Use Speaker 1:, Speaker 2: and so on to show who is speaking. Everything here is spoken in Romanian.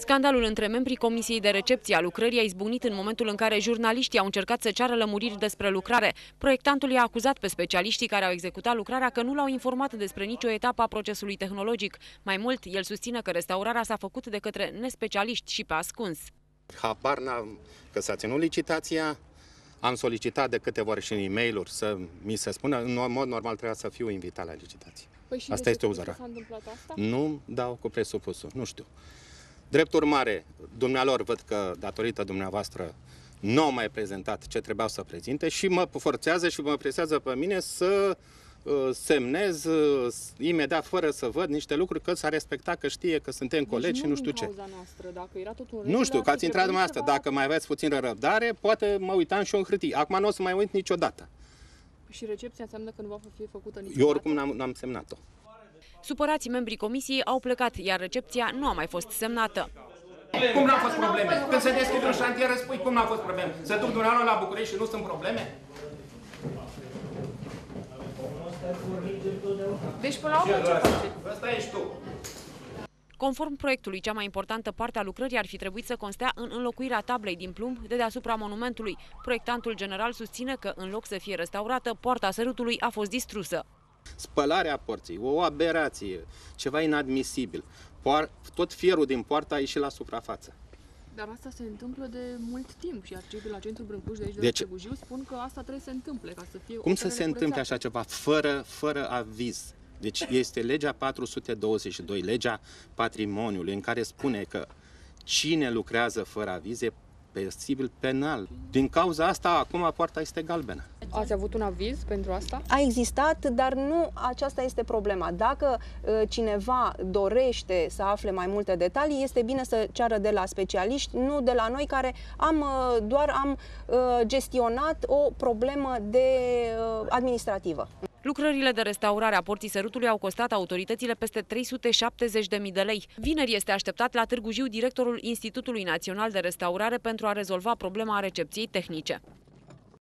Speaker 1: Scandalul între membrii Comisiei de Recepție a lucrării a izbunit în momentul în care jurnaliștii au încercat să ceară lămuriri despre lucrare. Proiectantul i-a acuzat pe specialiștii care au executat lucrarea că nu l-au informat despre nicio etapă a procesului tehnologic. Mai mult, el susține că restaurarea s-a făcut de către nespecialiști și pe ascuns.
Speaker 2: Habar n-am că s-a ținut licitația, am solicitat de câteva ori și în e mail să mi se spună, în mod normal trebuia să fiu invitat la licitație.
Speaker 3: Păi și
Speaker 2: Asta
Speaker 3: de
Speaker 2: este
Speaker 3: ce
Speaker 2: uzăra.
Speaker 3: s-a întâmplat asta?
Speaker 2: Nu dau cu presupusul, nu știu. Drept urmare, dumnealor văd că datorită dumneavoastră nu au mai prezentat ce trebuiau să prezinte și mă forțează și mă presează pe mine să uh, semnez uh, imediat fără să văd niște lucruri că s-a respectat, că știe că suntem colegi
Speaker 3: deci
Speaker 2: și nu știu ce.
Speaker 3: din cauza noastră, dacă era totul în
Speaker 2: Nu
Speaker 3: regulă,
Speaker 2: știu,
Speaker 3: ar
Speaker 2: că
Speaker 3: fi
Speaker 2: ați intrat
Speaker 3: trebuit
Speaker 2: dumneavoastră.
Speaker 3: să vă-
Speaker 2: Dacă mai aveți puțină răbdare, poate mă uitam și eu în hârtii. Acum nu o să mai uit niciodată.
Speaker 3: Și recepția înseamnă că nu va fi făcută niciodată?
Speaker 2: Eu oricum n-am, n-am semnat-o.
Speaker 1: Supărații membrii comisiei au plecat, iar recepția nu a mai fost semnată.
Speaker 4: Cum n-au fost probleme? Când se deschide un șantier, răspui cum n-au fost probleme. Să duc dumneavoastră la București și nu sunt probleme?
Speaker 3: Deci, până la urmă, ce faceți?
Speaker 4: Ăsta ești tu.
Speaker 1: Conform proiectului, cea mai importantă parte a lucrării ar fi trebuit să constea în înlocuirea tablei din plumb de deasupra monumentului. Proiectantul general susține că, în loc să fie restaurată, poarta sărutului a fost distrusă.
Speaker 2: Spălarea porții, o aberație, ceva inadmisibil. Poar, tot fierul din poartă a ieșit la suprafață.
Speaker 3: Dar asta se întâmplă de mult timp și cei de la Centrul Brâncuș de aici de
Speaker 2: Deci-
Speaker 3: la Târgu Jiu spun că asta trebuie să se întâmple ca să fie
Speaker 2: Cum să
Speaker 3: operele
Speaker 2: se întâmple
Speaker 3: curățate.
Speaker 2: așa ceva fără, fără aviz? Deci este legea 422, legea patrimoniului, în care spune că cine lucrează fără aviz e posibil penal. Din cauza asta, acum poarta este galbenă.
Speaker 3: Ați avut un aviz pentru asta?
Speaker 5: A existat, dar nu aceasta este problema. Dacă uh, cineva dorește să afle mai multe detalii, este bine să ceară de la specialiști, nu de la noi care am uh, doar am uh, gestionat o problemă de uh, administrativă.
Speaker 1: Lucrările de restaurare a porții sărutului au costat autoritățile peste 370.000 de lei. Vineri este așteptat la Târgu Jiu directorul Institutului Național de Restaurare pentru a rezolva problema recepției tehnice.